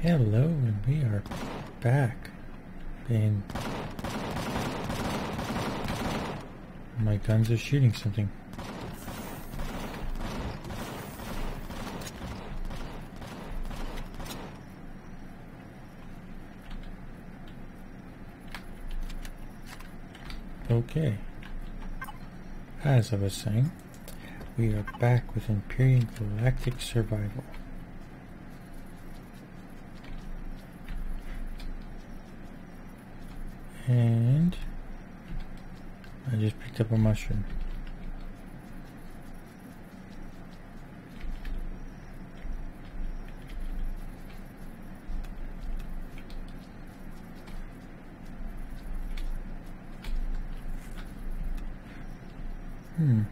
Hello, and we are back. And my guns are shooting something. Okay. As I was saying, we are back with Empyrion Galactic Survival. And I just picked up a mushroom. Hmm.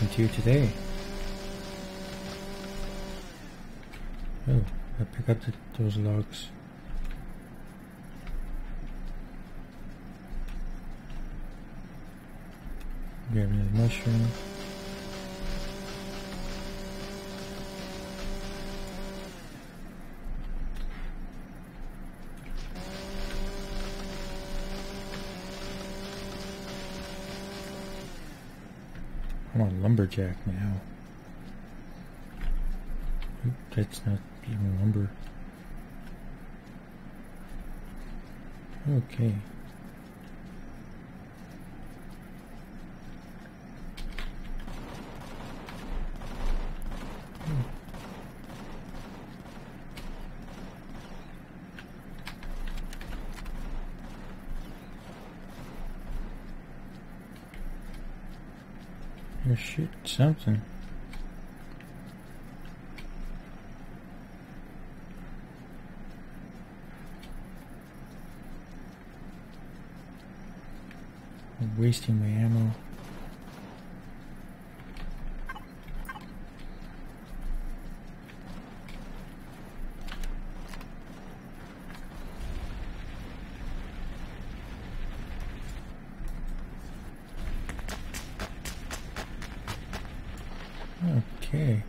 We can do today. Oh, I pick up the, those logs. Grab another mushroom. Lumberjack now. Oop, that's not even lumber. Okay. You're something. I'm wasting my ammo. Okay.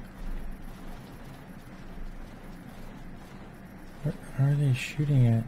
What are they shooting at?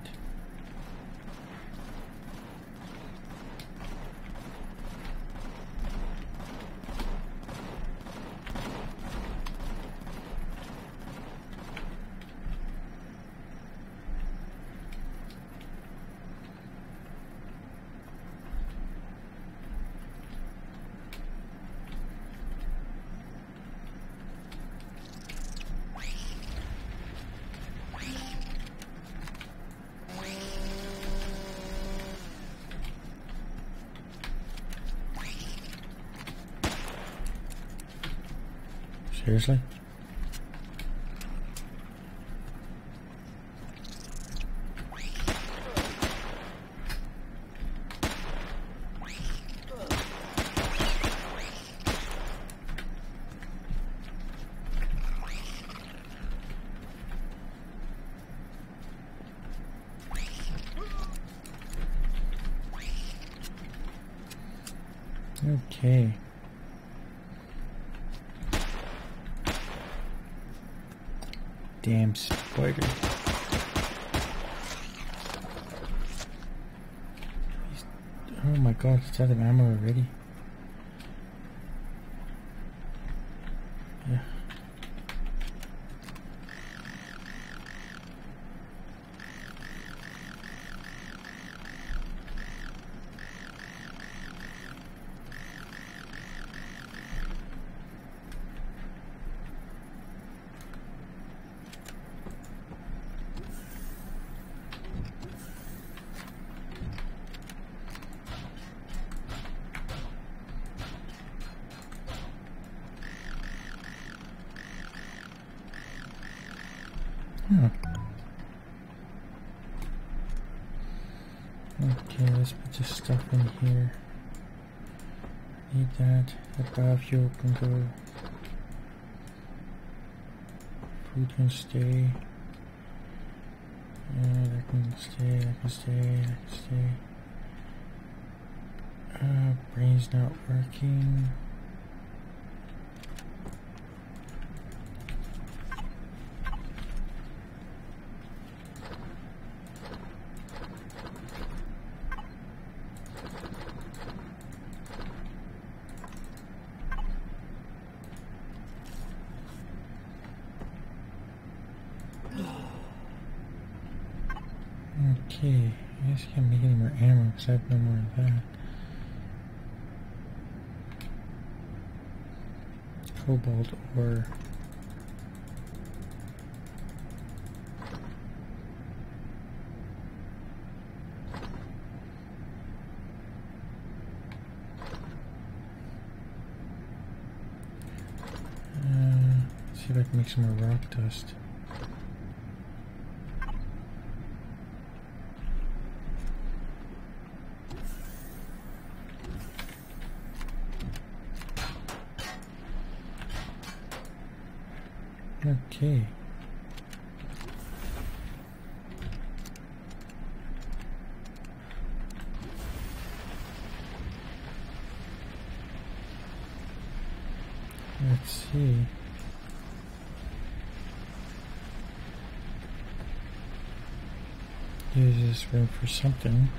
Seriously? Okay. Damn spider. He's- oh my god, it's out of ammo already. Yeah. Hmm. Okay, let's put this stuff in here. Need biofuel can go. food can stay. Uh, that can stay, that can stay, that can stay. Uh, brain's not working. Okay, I guess I can't make any more ammo because I have no more of that. Cobalt ore. Uh, see if I can make some more rock dust. Okay. Let's see. For something.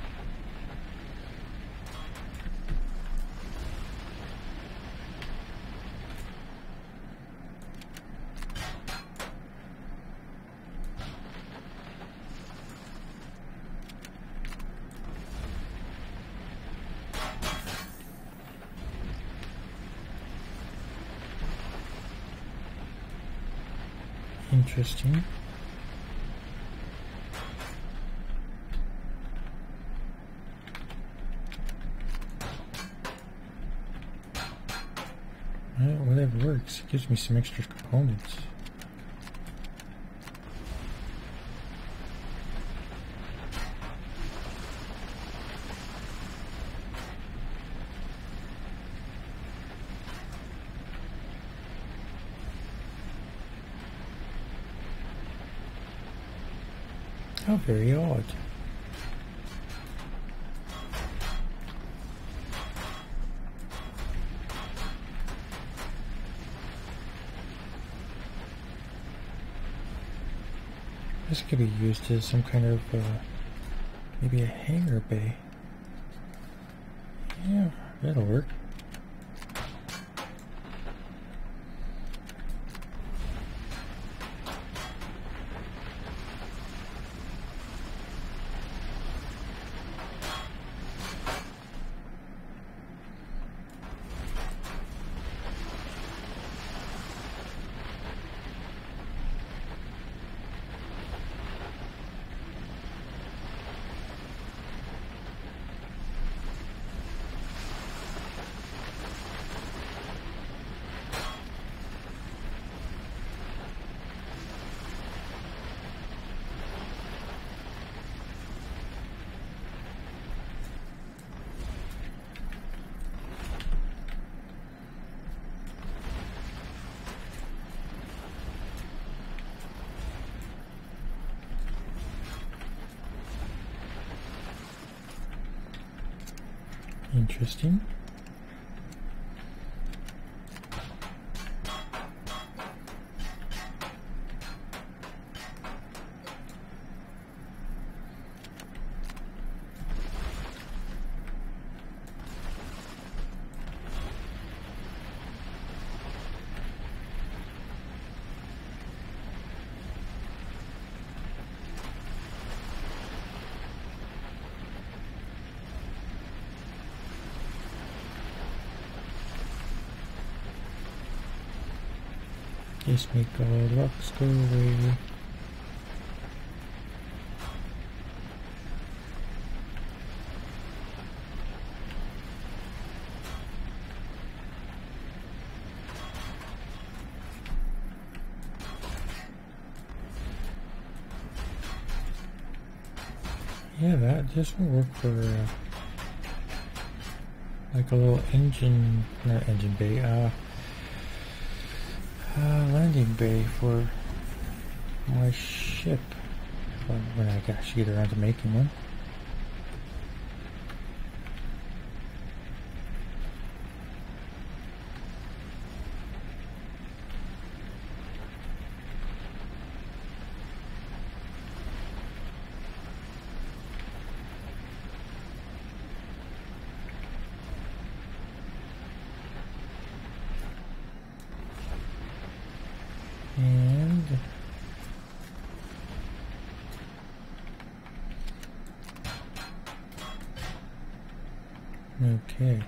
Interesting. Well, whatever works. It gives me some extra components. How very odd. This could be used as some kind of, uh, maybe a hangar bay. Yeah, that'll work. Interesting. Just make all rocks go away. Yeah, that just will work for uh, like a little engine, not engine bay, uh, landing bay for my ship when I actually get around to making one. Okay.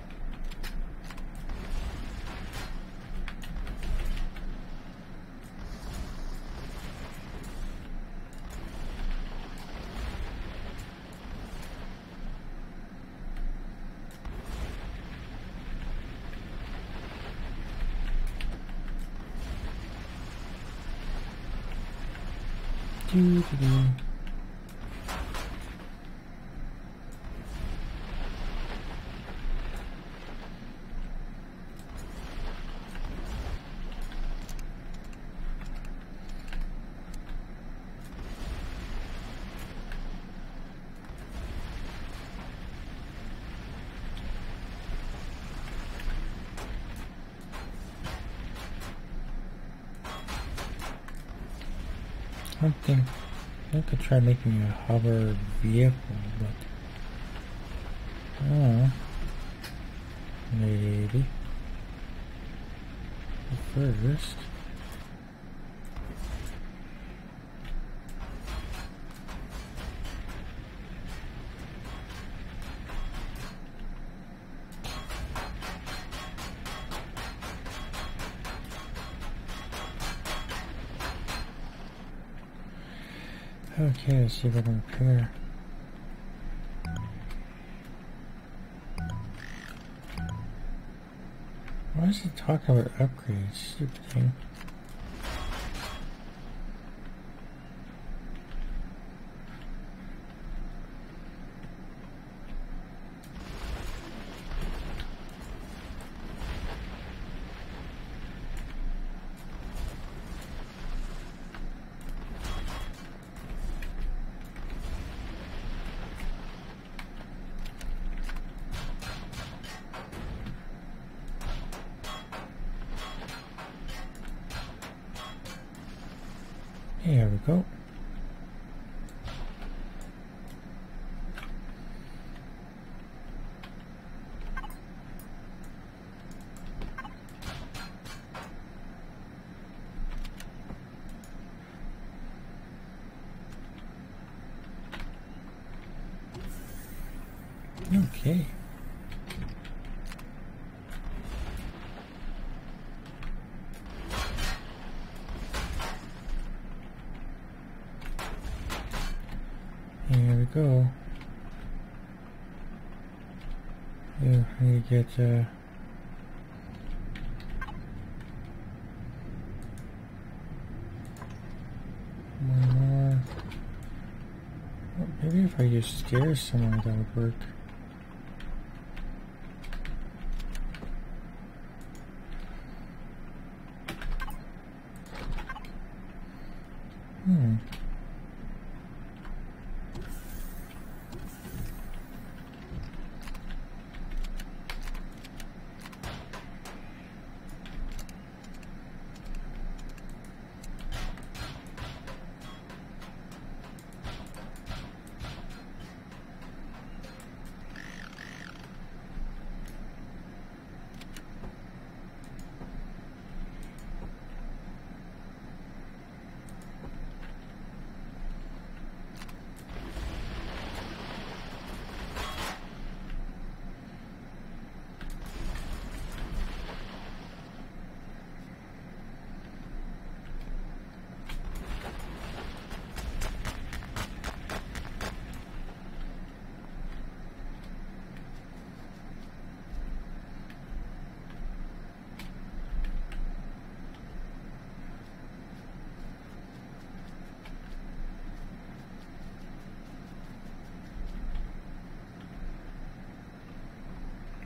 Do, do, do. I think I could try making a hover vehicle, but uh, maybe first. Okay, let's see if I can repair. Why is it talking about upgrades? Stupid thing. Get uh one more. Well, maybe if I just scare someone that would work.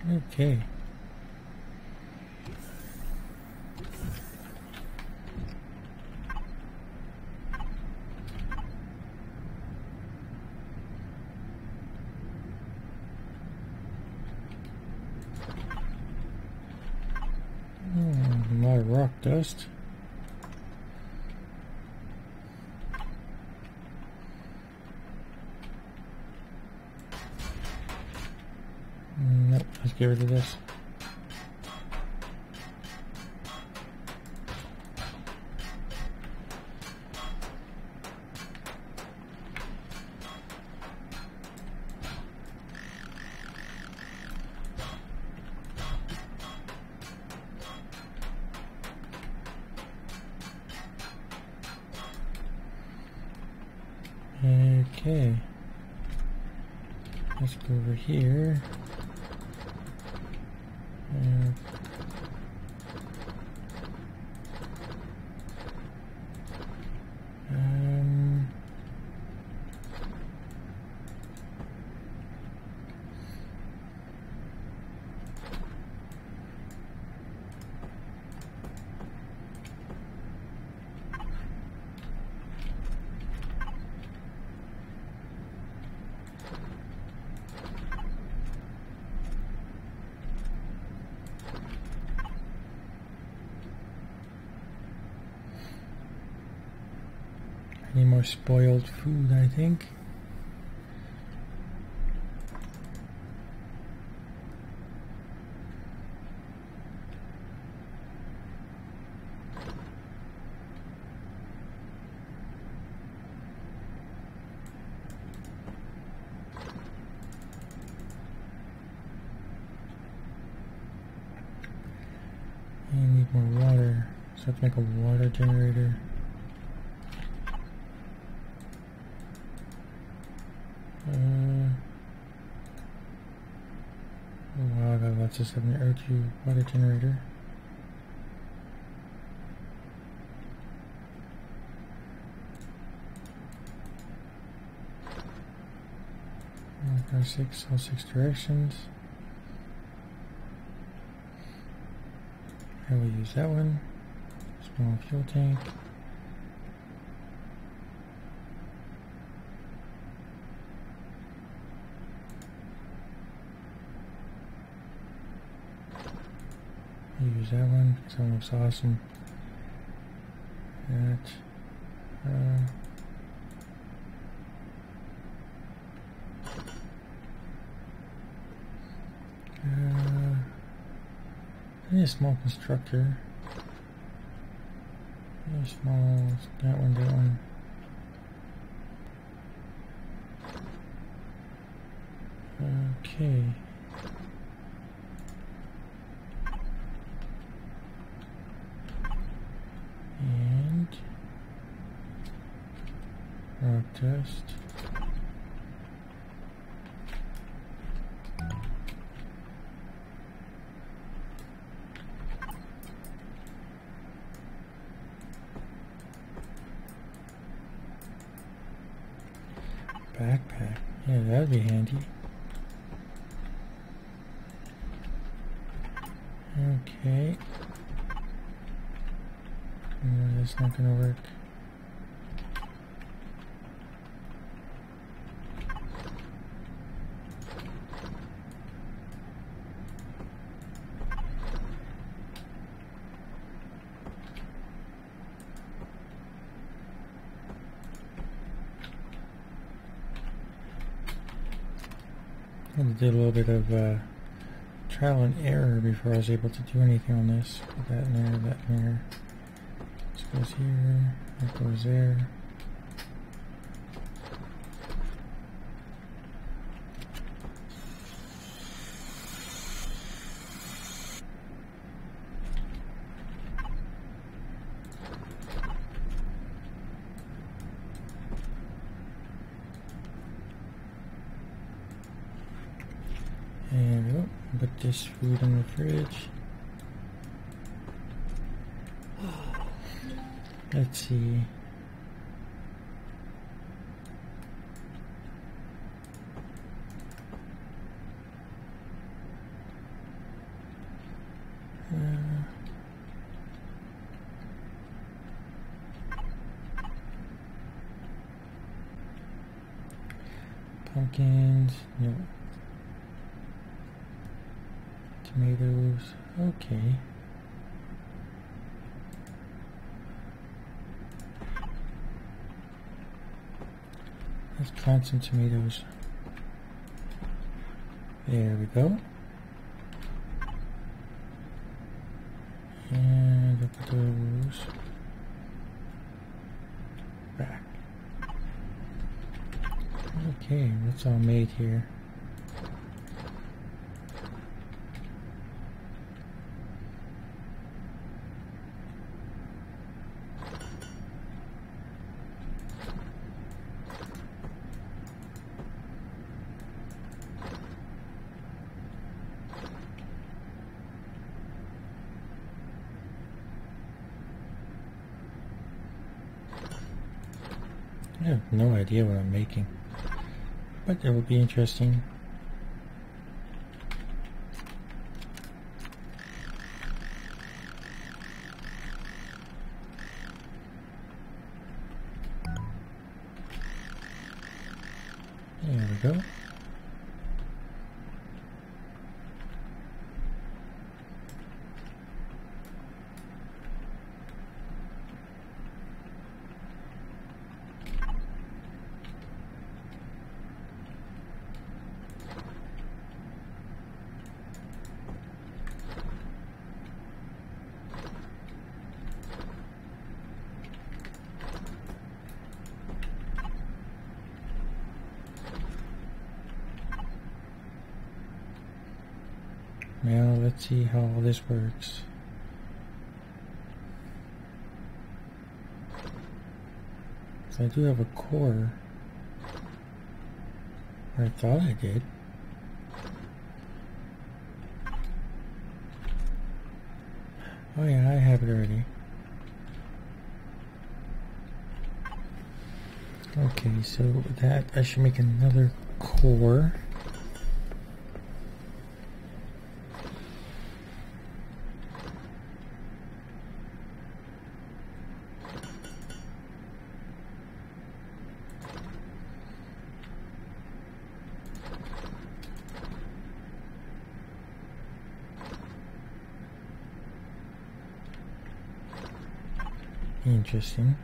Okay. Hmm, oh, my rock dust. Get rid of this. Okay. Let's go over here. Uh, um, Any more spoiled food, I think. I need more water, so I have to make a water generator. Uh, oh stuff in the O2 water generator. One, five, six, all six directions. I will use that one. Small fuel tank. use because that awesome. That. Uh, I need a small constructor. A small, that one, that one. Okay. And rock dust. Backpack. Yeah, that'd be handy. Okay. No, that's not gonna work. Do a little bit of uh, trial and error before I was able to do anything on this. Put that in there, that in there. This goes here, that goes there. And we go. Put this food in the fridge. Let's see. Uh, pumpkins, no tomatoes. Okay. Let's plant some tomatoes. There we go. And look at those back. Okay, That's all made here? Idea what I'm making, but it will be interesting. There we go. Now let's see how all this works. So I do have a core. I thought I did. Oh yeah, I have it already. Okay, so that I should make another core. Interesting.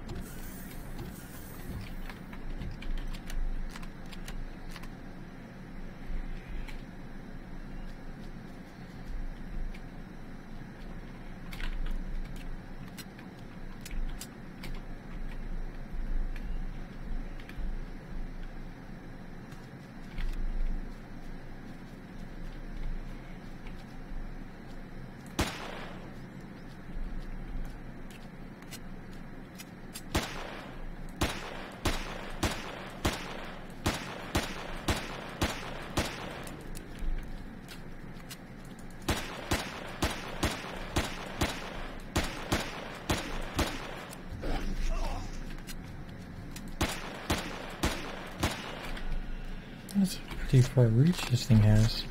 Far reach this thing has.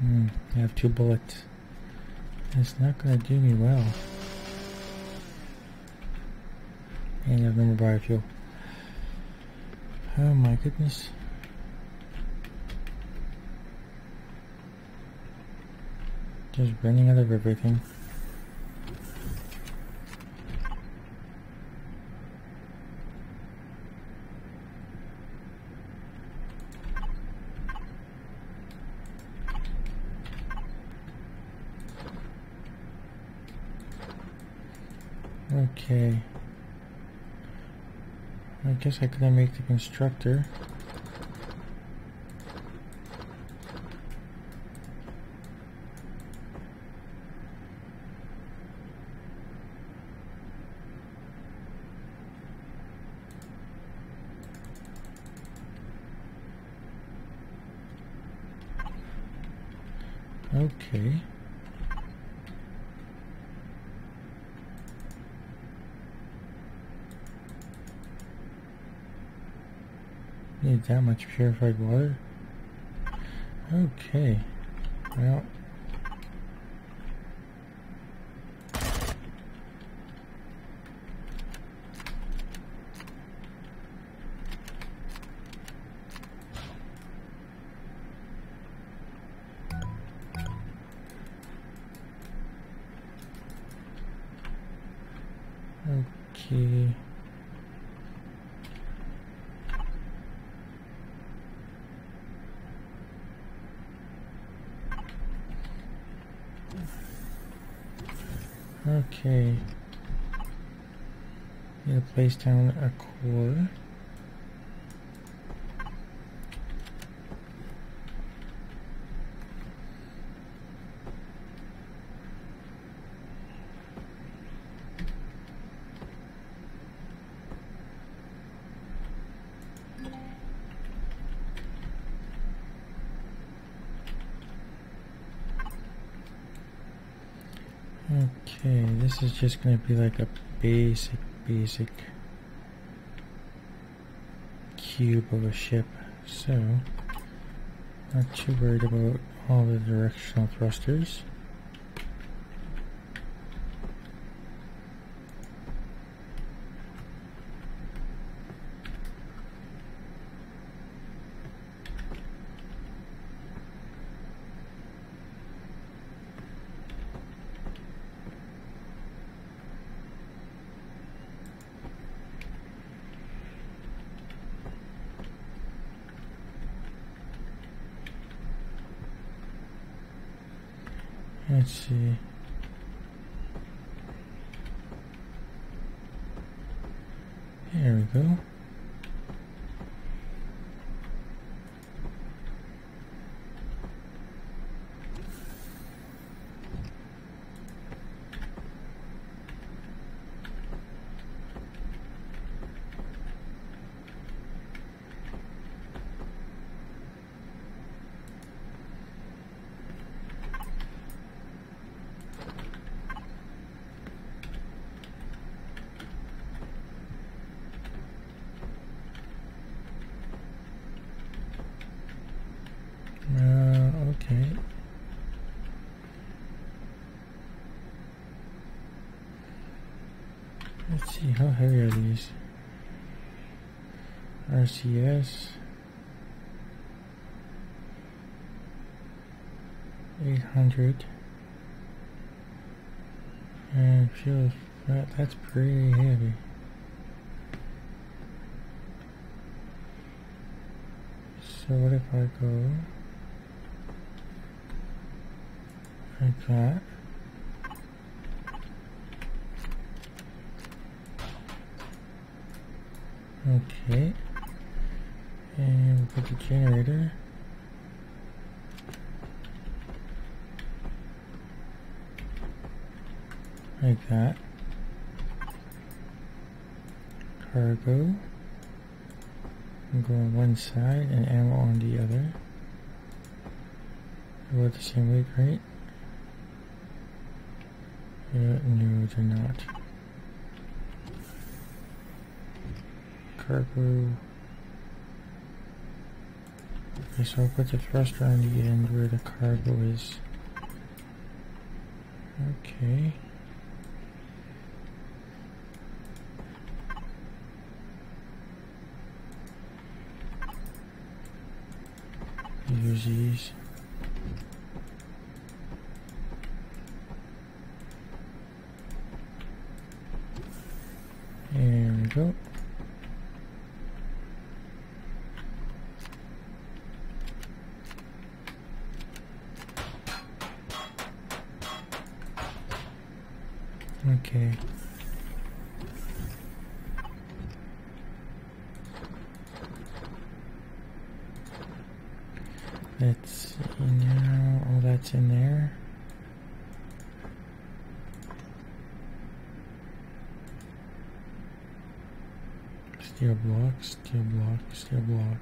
Hmm, I have two bullets. It's not gonna do me well. And I have no more biofuel. Oh my goodness. Just running out of everything. Okay. I guess I couldn't make the constructor. Okay. Need that much purified water? Okay. Well. Okay. Okay. Need to place down a core. Okay, is just to be like a basic, basic cube of a ship. So, not too worried about all the directional thrusters. Let's see. There we go. Uh, okay. Let's see, how heavy are these? RCS. 800. And fuel that, that's pretty heavy. So what if I go like that? Okay. And put the generator. Like that. Cargo. Go on one side and ammo on the other. Both the same weight, right? No, they're not. Cargo. Okay, so I'll put the thruster on the end where the cargo is. Okay. Use these. We go. Okay. Let's see now. All that's in there. Steel block, steel block, steel block.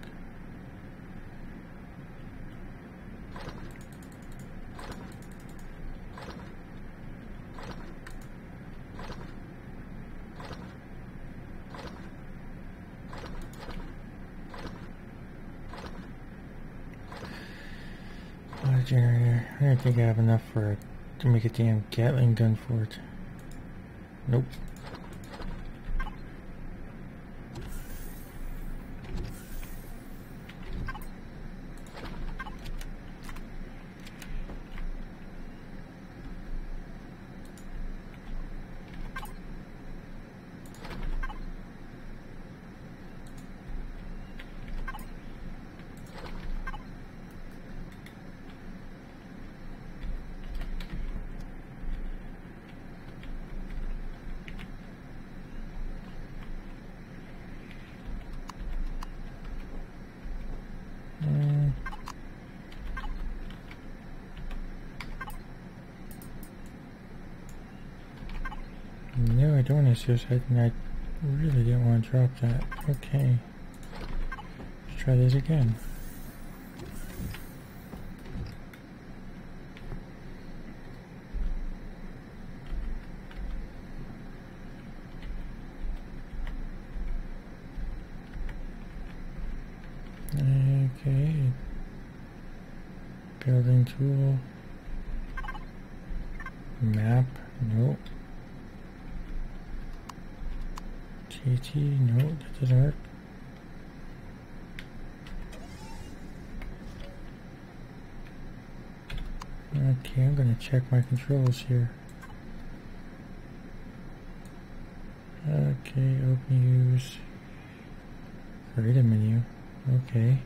Water generator. I don't think I have enough for to make a damn Gatling gun for it. Nope. Suicide, and I really didn't want to drop that. Okay. Let's try this again. Okay. Building tool. Map. Nope. TT. No, that doesn't work. Okay, I'm gonna check my controls here. Okay, open use. Create a menu. Okay.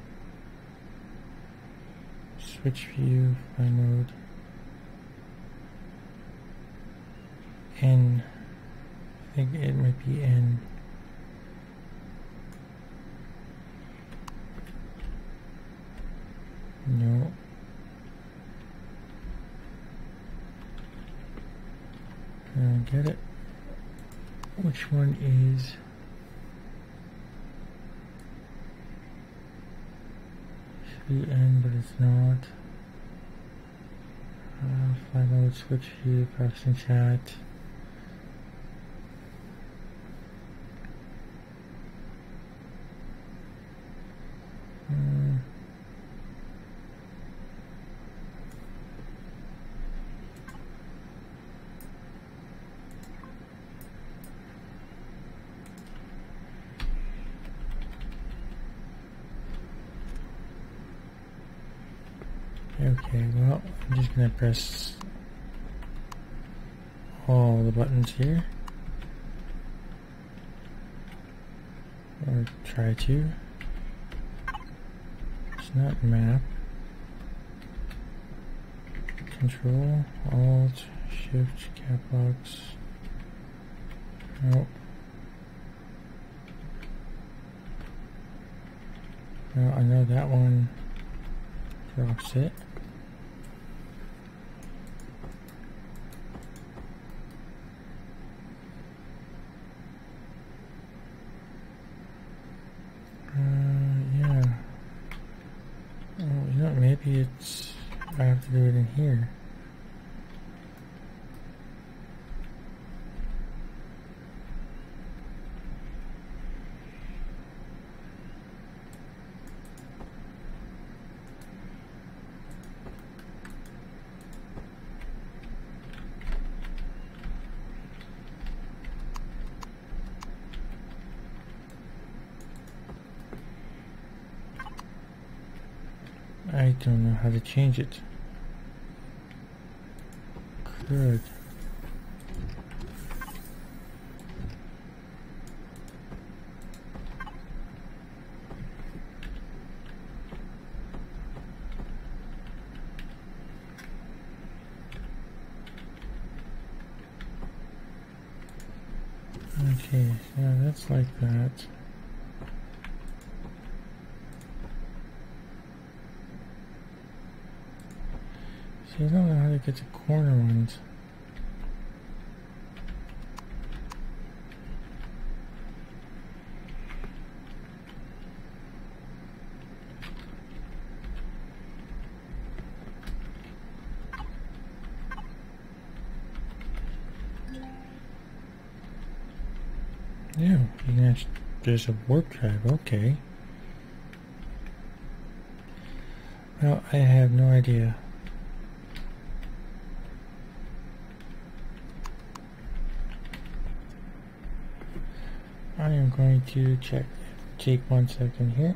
Switch view, file mode. N. I think it might be N. No. I don't get it. Which one is... Should be N, but it's not. Uh, file mode, switch view, in chat. Hmm. Okay, well, I'm just gonna press all the buttons here. Or try to. It's not map. Control, Alt, Shift, Cap Box. Nope. No, I know that one drops it. Uh, yeah. Oh, you know, maybe it's, I have to do it in here. I don't know how to change it. Good. Okay, yeah, that's like that. See, I don't know how to get the corner ones. Yeah, you can actually, there's a warp drive, okay. Well, I have no idea. I am going to check. Take one second here.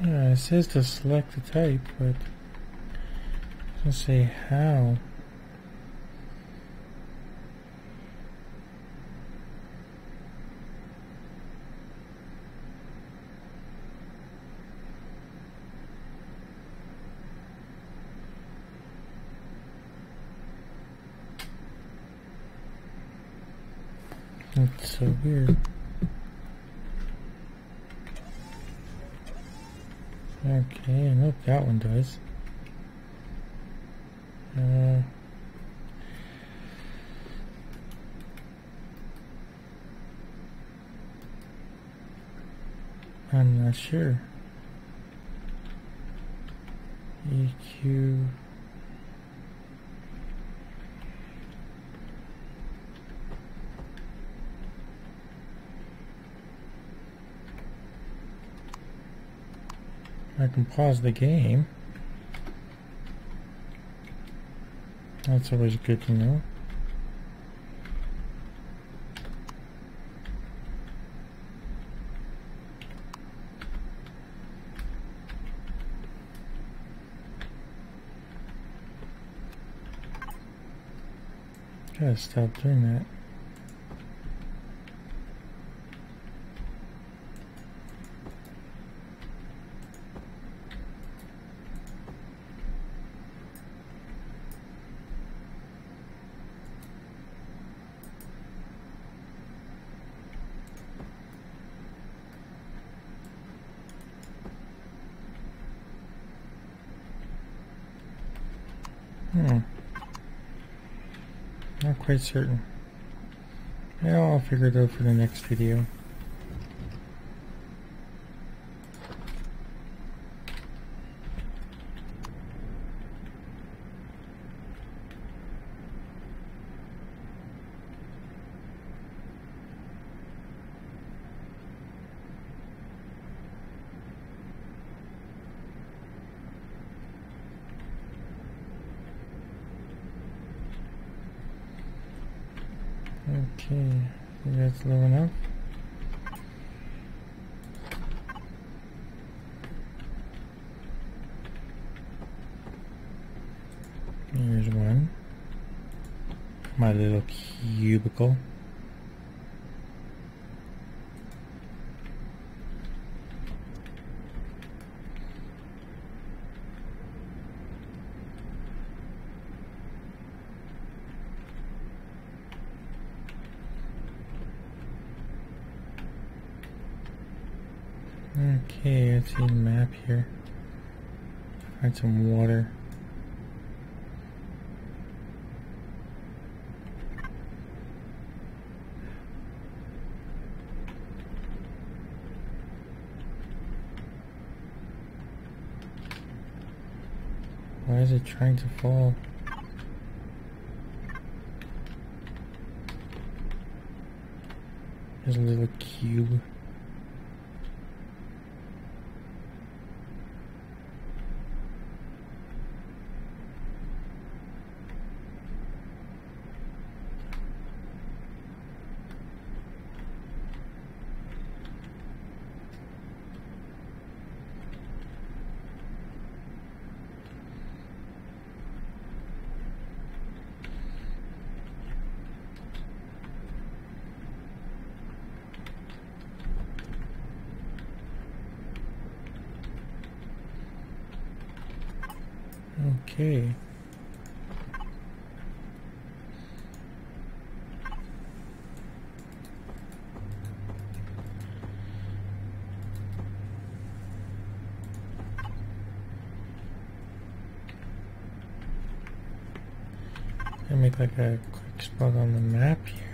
It says to select the type, but it doesn't say how. It's so weird. Okay, nope, that one does. Uh, I'm not sure. EQ. I can pause the game. That's always good to know. Gotta stop doing that. Hmm. Not quite certain. I'll figure it out for the next video. Okay, that's low enough. Here's one. My little cubicle. Okay, let's see the map here. Find some water. Why is it trying to fall? There's a little cube. Okay. I make like a quick spot on the map here.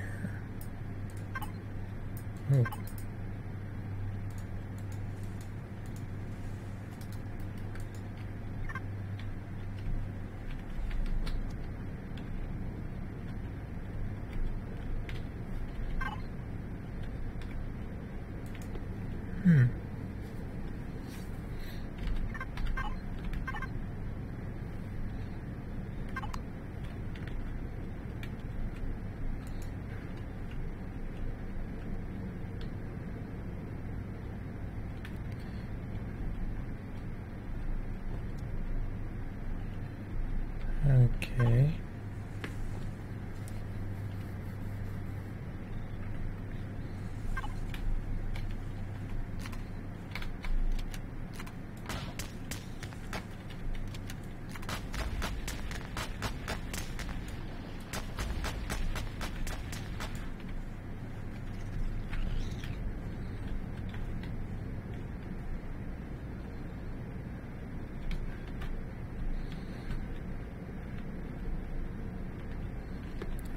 Oh. Hmm. Okay.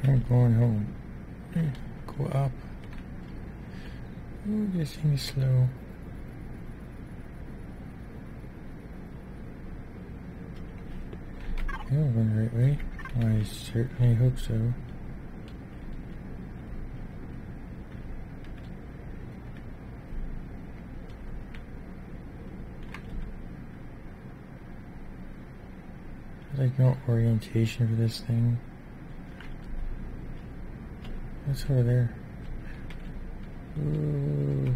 I'm going home. Go up. Ooh, this thing is slow. Yeah, we're going the right way. I certainly hope so. There's like no orientation for this thing. Over there? Uh, Ooh.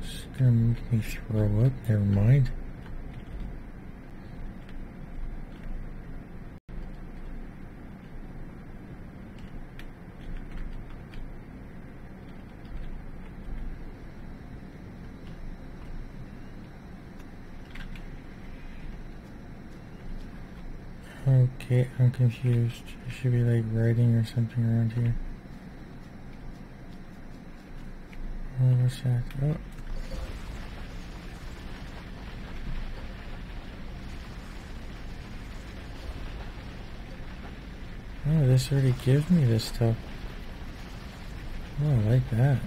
It's gonna make me throw up. Never mind. Okay, I'm confused. There should be like writing or something around here. Oh, what's that? Oh. Oh, this already gives me this stuff. Oh, I like that.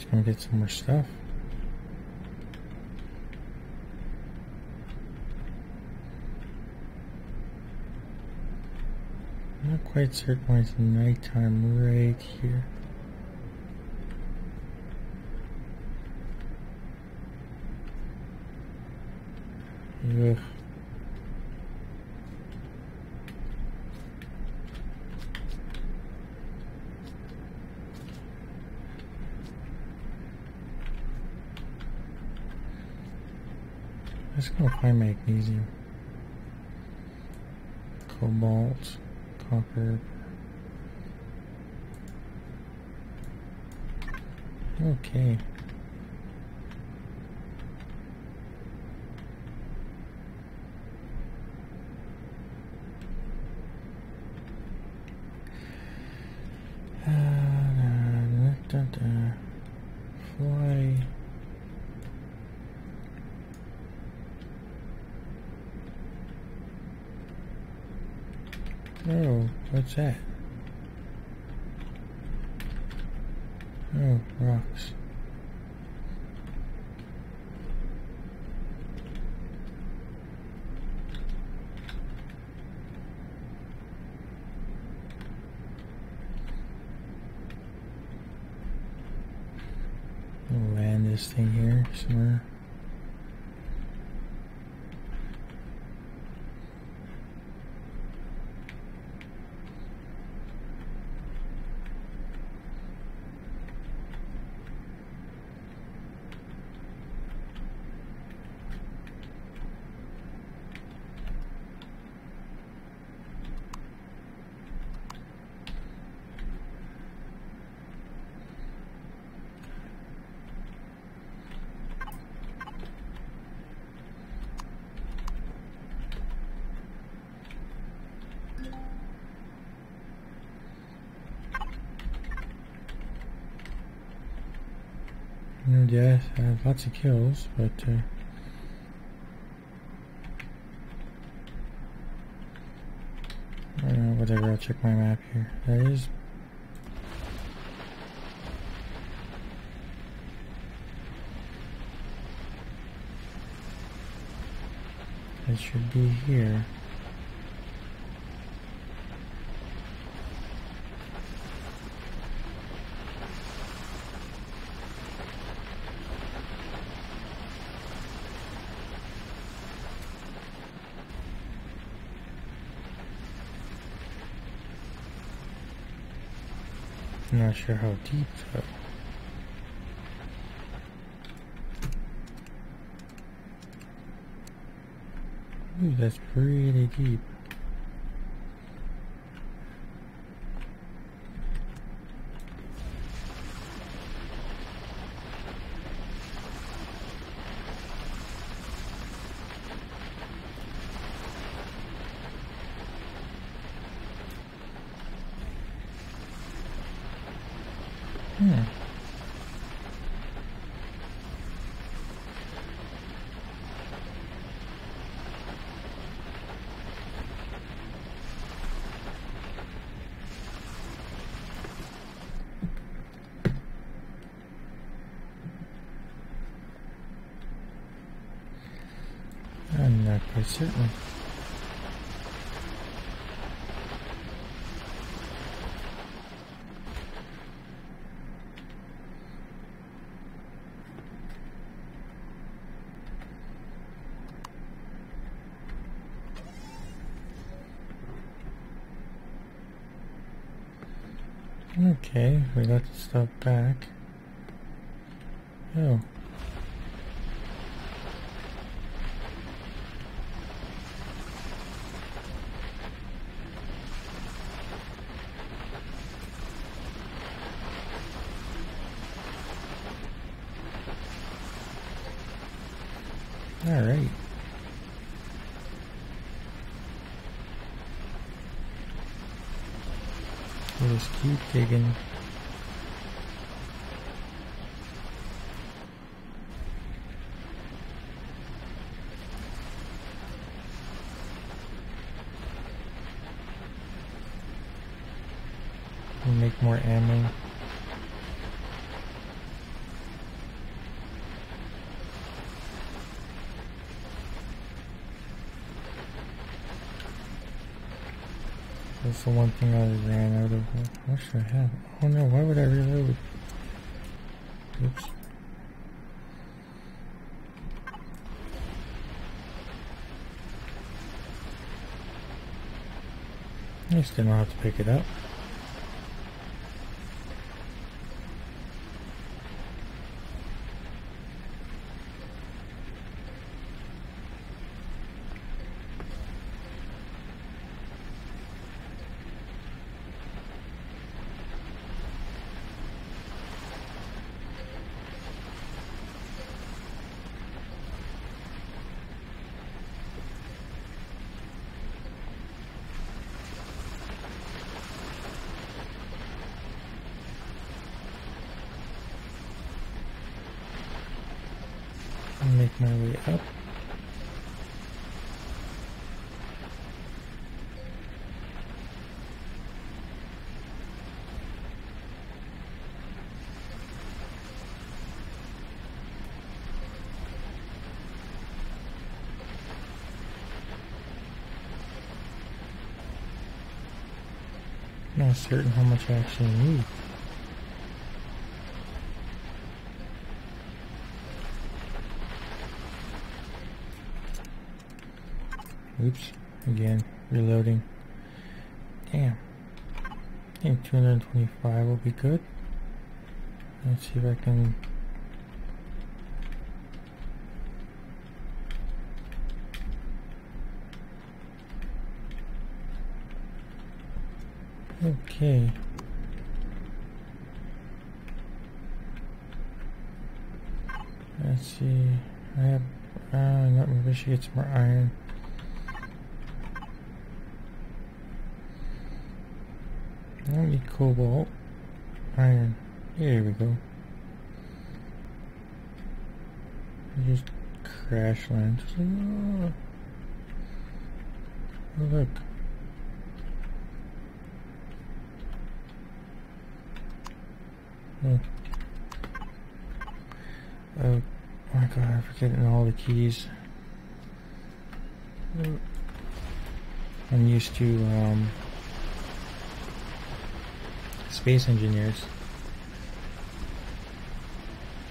Let's go get some more stuff. Not quite certain why it's nighttime right here. Ugh. Let's go find magnesium. Cobalt, copper. Okay. Uh, da, da, da. Oh, what's that? Oh, rocks. Land this thing here somewhere. No death, I have lots of kills, but uh, know, whatever, I'll check my map here. That is It should be here. Not sure how deep though. Ooh, that's pretty deep. Hmm. I'm not certain. Okay, we got the stuff back. Oh. All right. We'll just keep digging. We'll make more ammo. That's the one thing I ran out of. What should I have? Oh no, why would I reload? Oops. I still don't have to pick it up. and make my way up. Not certain how much I actually need. Oops, again, reloading. Damn. I think 225 will be good. Let's see if I can... Okay. Let's see. I have... Uh, not maybe I should get some more iron. I don't need cobalt. Iron. Here we go. I just crash land. Just like, oh. oh look. Oh. oh my god, I'm forgetting all the keys. I'm used to um, space engineers.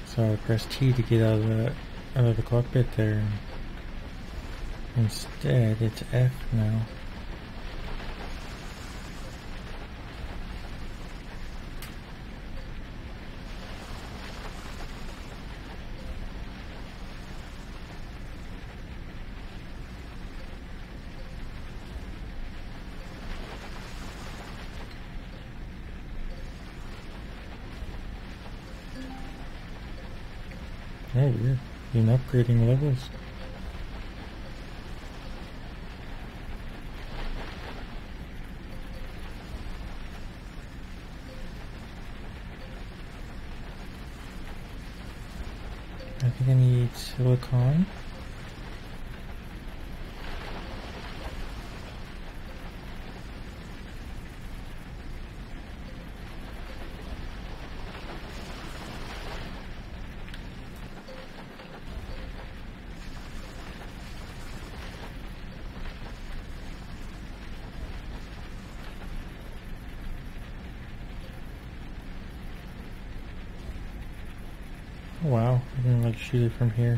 So I press T to get out of the out of the cockpit there. Instead, it's F now. Upgrading levels. I think I need silicon. Oh, wow, I didn't like shoot it from here.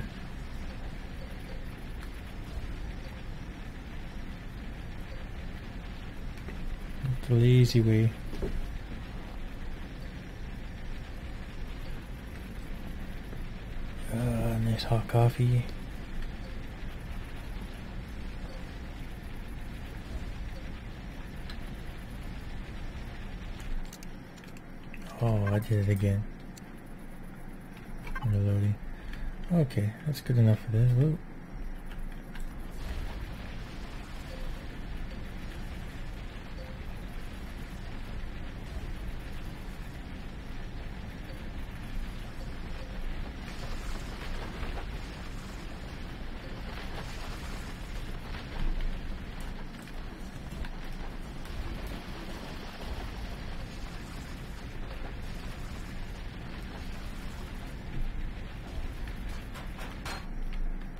Lazy way. Uh, nice hot coffee. Oh, I did it again. Reloading. Okay, that's good enough for this.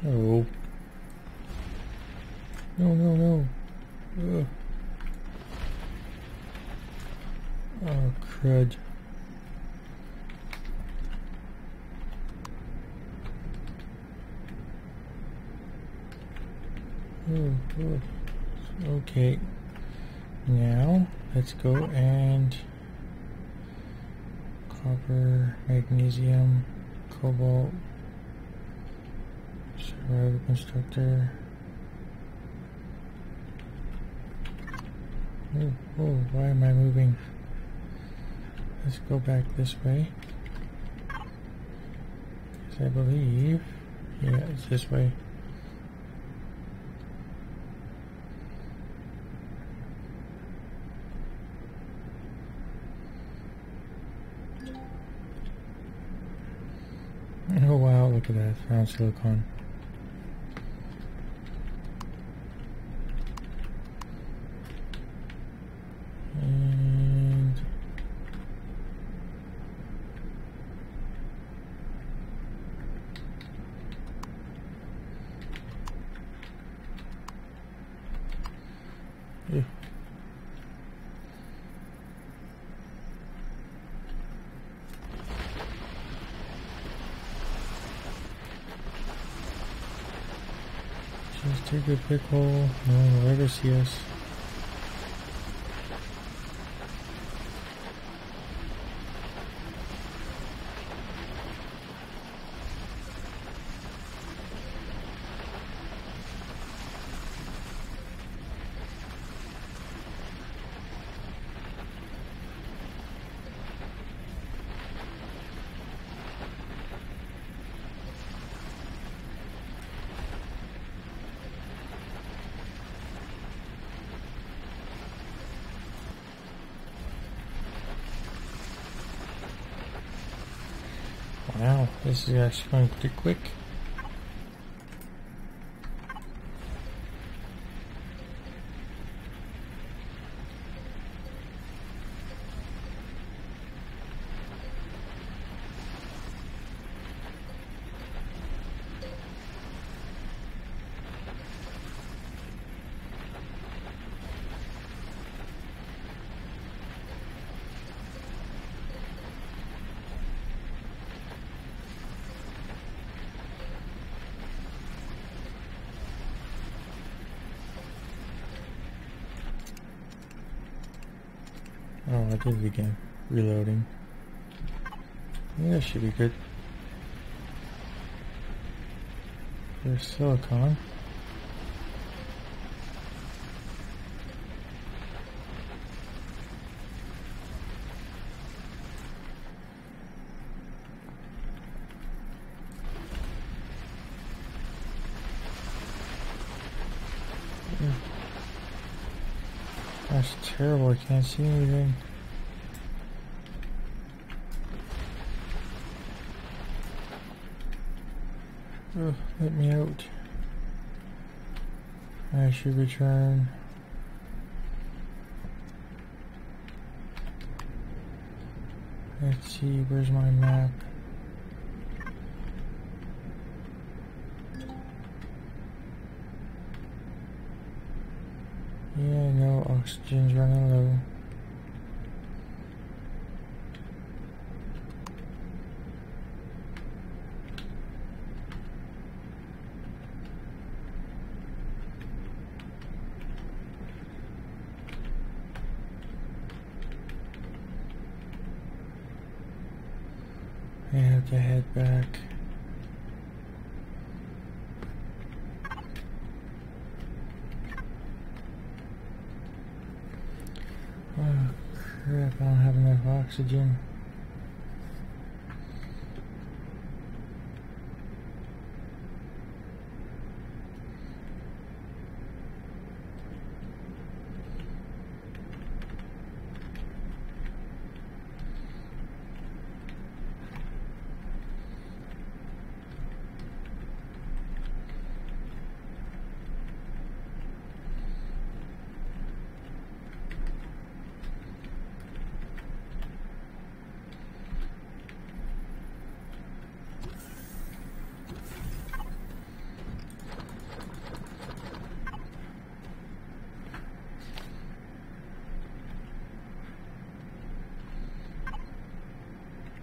Oh. No, no, no. Ugh. Oh, crud. Oh, oh. Okay. Now, let's go and copper, magnesium, cobalt, survival constructor. Oh, oh, why am I moving? Let's go back this way. I believe, yeah, it's this way. Oh wow, look at that, found silicon. Just take a quick hole. No one will ever see us. Wow, this is actually going pretty quick. Oh, I did it again. Reloading. Yeah, that should be good. There's silicon. Hmm. That's terrible, I can't see anything. Let me out. I should return. Let's see, where's my map? Yeah, no, oxygen's running low. I have to head back. Oh crap, I don't have enough oxygen.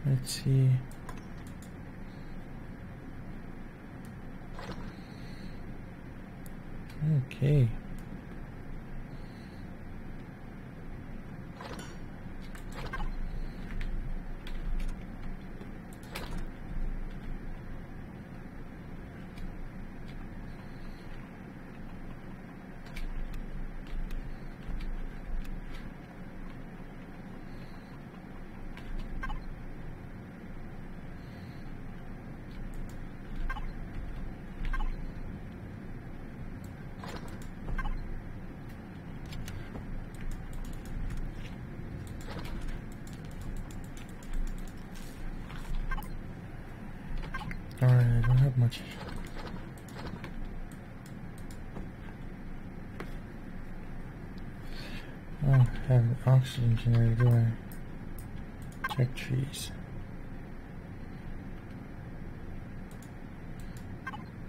Let's see. Okay. Alright, I don't have much. I don't have an oxygen generator, do I? Check trees.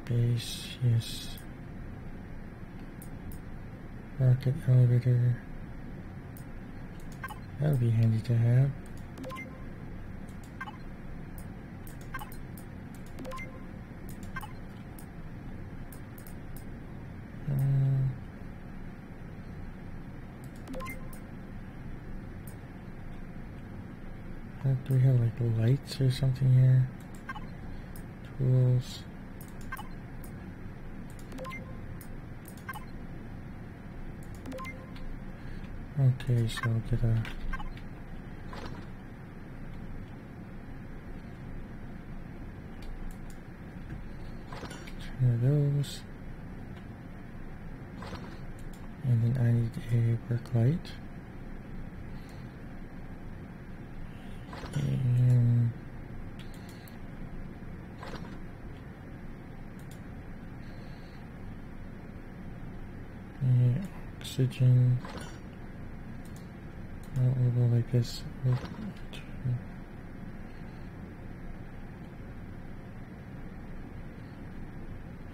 Base, yes. Rocket elevator. That would be handy to have. Um, uh, do we have like lights or something here? Tools. Okay, so I'll get a two of those. And then I need a work light. And yeah, oxygen. We'll go like this.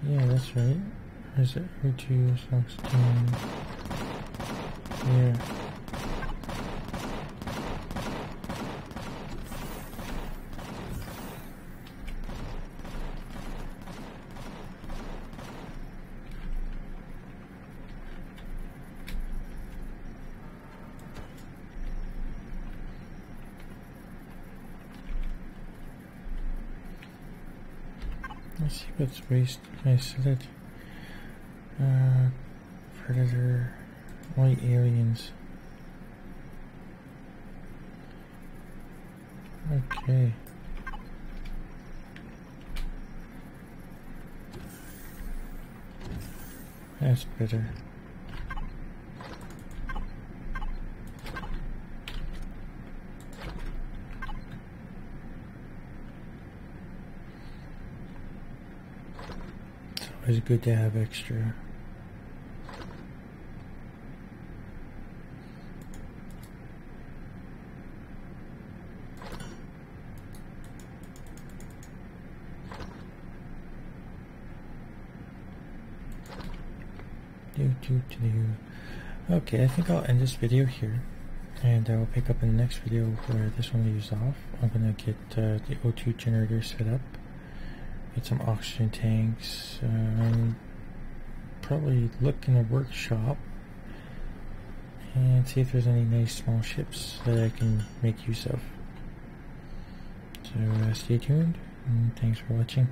Yeah, that's right. Is it O2 oxygen? Yeah. See waste. I said it. Uh, predator, white aliens. Okay. That's better. It's always good to have extra. Okay, I think I'll end this video here. And I will pick up in the next video where this one leaves off. I'm going to get uh, the O2 generator set up. Get some oxygen tanks. Um, probably look in the workshop. And see if there's any nice small ships that I can make use of. So uh, stay tuned. And thanks for watching.